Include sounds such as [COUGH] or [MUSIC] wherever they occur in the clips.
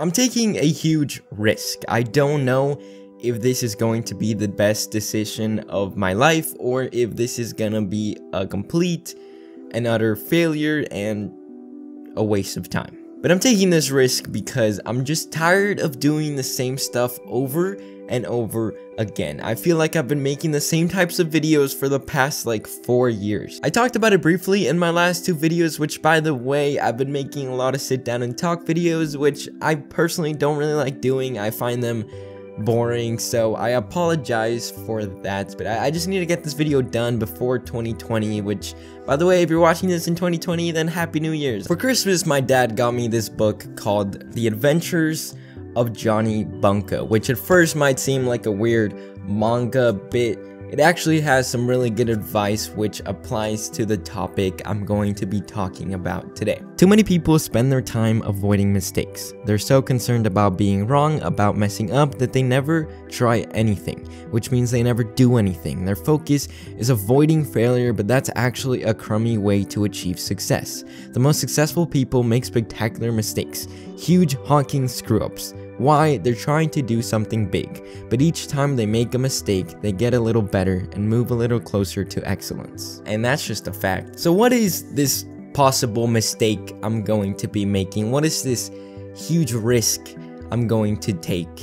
I'm taking a huge risk. I don't know if this is going to be the best decision of my life or if this is gonna be a complete and utter failure and a waste of time. But I'm taking this risk because I'm just tired of doing the same stuff over and over again. I feel like I've been making the same types of videos for the past like 4 years. I talked about it briefly in my last two videos, which by the way, I've been making a lot of sit down and talk videos, which I personally don't really like doing. I find them boring so I apologize for that but I, I, just need to get this video done before 2020 which by the way if you're watching this in 2020 then happy new year's for Christmas my dad got me this book called The Adventures of Johnny Bunko, which at first might seem like a weird manga bit. It actually has some really good advice which applies to the topic I'm going to be talking about today. Too many people spend their time avoiding mistakes. They're so concerned about being wrong, about messing up, that they never try anything, which means they never do anything. Their focus is avoiding failure, but that's actually a crummy way to achieve success. The most successful people make spectacular mistakes, huge honking screw-ups. Why? They're trying to do something big, but each time they make a mistake, they get a little better and move a little closer to excellence. And that's just a fact. So what is this possible mistake I'm going to be making? What is this huge risk I'm going to take?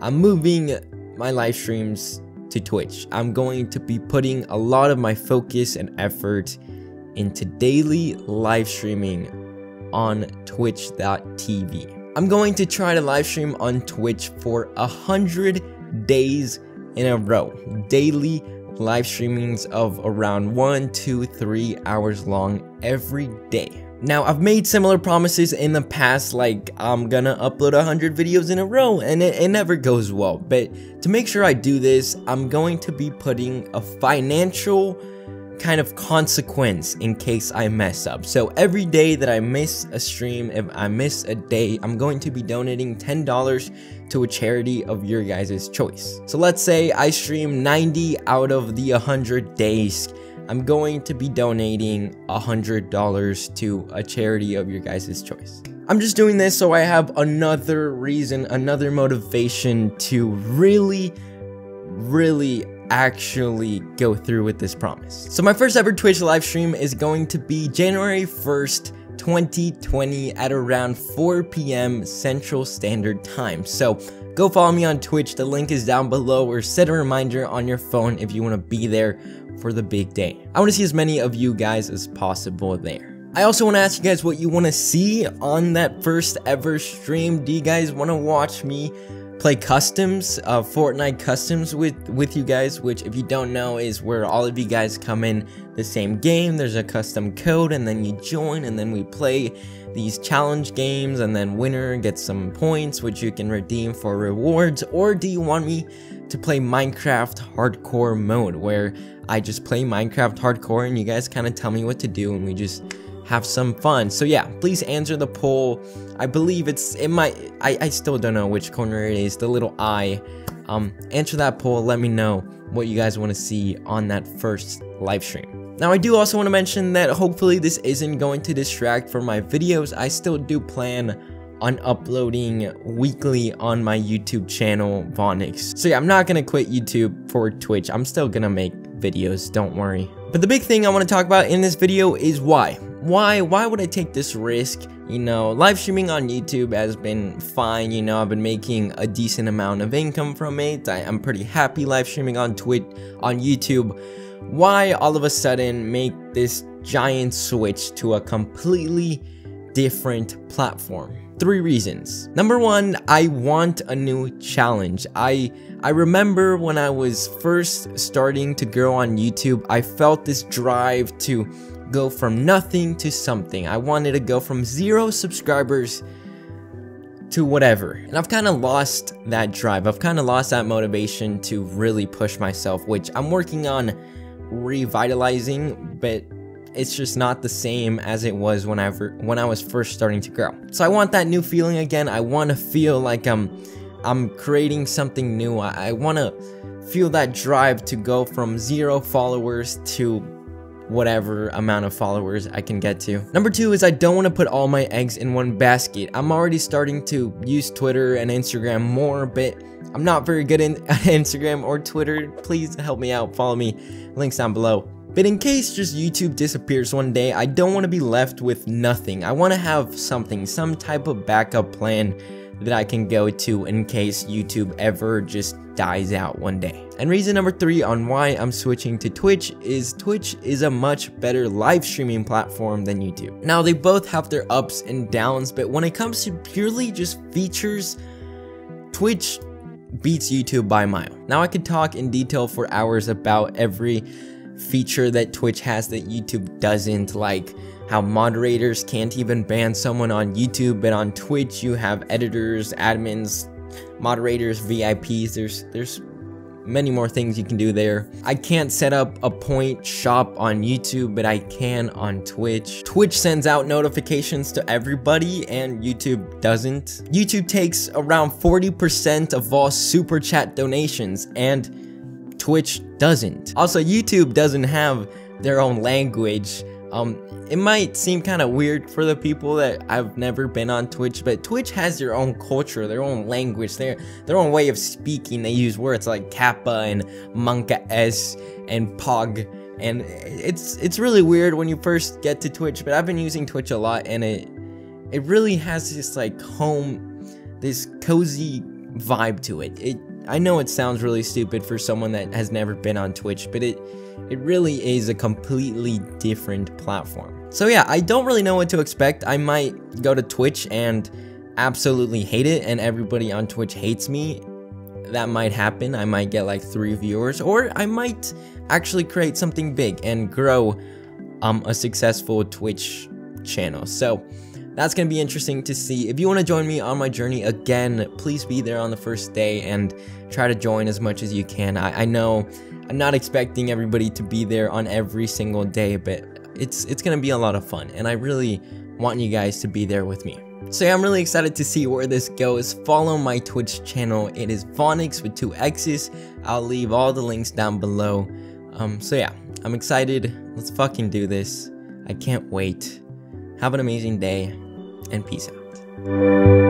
I'm moving my live streams to Twitch. I'm going to be putting a lot of my focus and effort into daily live streaming on twitch.tv. I'm going to try to live stream on Twitch for a hundred days in a row. Daily live streamings of around one, two, three hours long every day. Now, I've made similar promises in the past, like I'm gonna upload 100 videos in a row, and it, it, never goes well. But to make sure I do this, I'm going to be putting a financial kind of consequence in case I mess up. So every day that I miss a stream, if I miss a day, I'm going to be donating $10 to a charity of your guys' choice. So let's say I stream 90 out of the 100 days. I'm going to be donating $100 to a charity of your guys' choice. I'm just doing this so I have another reason, another motivation to really, really actually go through with this promise. So my first ever Twitch live stream is going to be January 1st, 2020 at around 4 p.m. Central Standard Time. So go follow me on Twitch, the link is down below, or set a reminder on your phone if you want to be there for the big day. I want to see as many of you guys as possible there. I also want to ask you guys what you want to see on that first ever stream. Do you guys want to watch me play customs, uh, Fortnite customs with, with you guys, which if you don't know is where all of you guys come in the same game, there's a custom code, and then you join, and then we play these challenge games, and then winner gets some points, which you can redeem for rewards, or do you want me to play Minecraft hardcore mode, where I just play Minecraft hardcore, and you guys kind of tell me what to do, and we just have some fun. So yeah, please answer the poll. I believe it's, it might, I, I still don't know which corner it is, the little eye. Um, answer that poll, let me know what you guys want to see on that first live stream. Now I do also want to mention that hopefully this isn't going to distract from my videos. I still do plan on uploading weekly on my YouTube channel, Vonix. So yeah, I'm not gonna quit YouTube for Twitch. I'm still gonna make videos, don't worry. But the big thing I want to talk about in this video is why. Why? Why would I take this risk? You know, live streaming on YouTube has been fine. You know, I've been making a decent amount of income from it. I, am pretty happy live streaming on Twitch, on YouTube. Why all of a sudden make this giant switch to a completely different platform? Three reasons. Number one, I want a new challenge. I I remember when I was first starting to grow on YouTube, I felt this drive to go from nothing to something. I wanted to go from zero subscribers to whatever. And I've kind of lost that drive. I've kind of lost that motivation to really push myself, which I'm working on revitalizing, but it's just not the same as it was when I when I was first starting to grow. So I want that new feeling again. I want to feel like I'm I'm creating something new. I, I want to feel that drive to go from zero followers to whatever amount of followers I can get to. Number two is I don't want to put all my eggs in one basket. I'm already starting to use Twitter and Instagram more, but I'm not very good in [LAUGHS] Instagram or Twitter. Please help me out. Follow me. Links down below. But in case just YouTube disappears one day, I don't want to be left with nothing. I want to have something, some type of backup plan that I can go to in case YouTube ever just dies out one day. And reason number three on why I'm switching to Twitch is Twitch is a much better live streaming platform than YouTube. Now they both have their ups and downs, but when it comes to purely just features, Twitch beats YouTube by a mile. Now I could talk in detail for hours about every feature that Twitch has that YouTube doesn't, like how moderators can't even ban someone on YouTube, but on Twitch you have editors, admins, moderators, VIPs. There's there's many more things you can do there. I can't set up a point shop on YouTube, but I can on Twitch. Twitch sends out notifications to everybody and YouTube doesn't. YouTube takes around 40% of all super chat donations and Twitch doesn't. Also, YouTube doesn't have their own language um, it might seem kind of weird for the people that I've never been on Twitch, but Twitch has their own culture, their own language, their their own way of speaking. They use words like kappa and monkaS and pog, and it's it's really weird when you first get to Twitch. But I've been using Twitch a lot, and it it really has this like home, this cozy vibe to it. It I know it sounds really stupid for someone that has never been on Twitch, but it it really is a completely different platform. So yeah, I don't really know what to expect. I might go to Twitch and absolutely hate it and everybody on Twitch hates me. That might happen. I might get like 3 viewers or I might actually create something big and grow um a successful Twitch channel. So that's going to be interesting to see. If you want to join me on my journey again, please be there on the first day and try to join as much as you can. I, I know I'm not expecting everybody to be there on every single day, but it's it's gonna be a lot of fun, and I really want you guys to be there with me. So yeah, I'm really excited to see where this goes. Follow my Twitch channel. It is Vonix with two X's. I'll leave all the links down below. Um, so yeah, I'm excited. Let's fucking do this. I can't wait. Have an amazing day, and peace out.